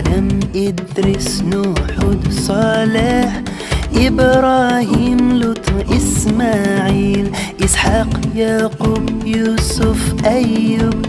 آدم إدريس نوح هود صالح إبراهيم لوط إسماعيل إسحاق يعقوب يوسف أيوب.